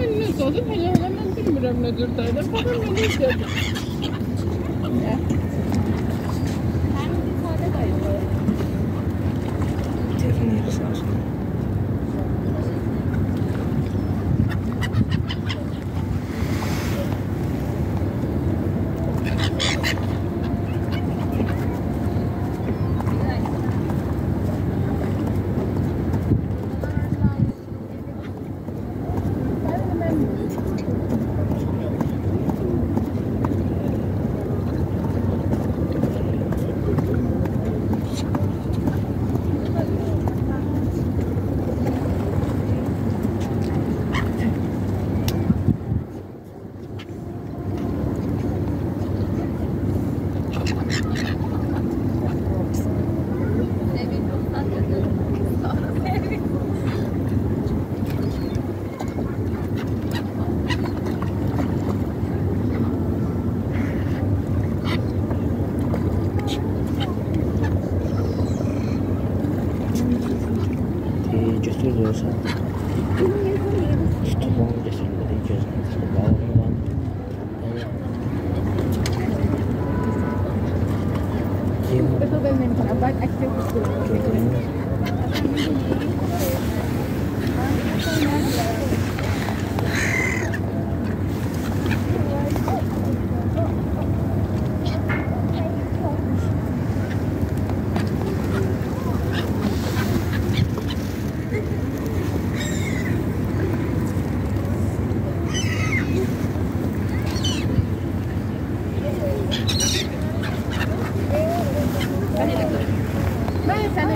Bilmiyorsa olur, hele hemen bilmiyorum nedir dayı. Bakın ne diyor. Thì dosa justru mau justru dari just bawa uang Ito ba Maya sana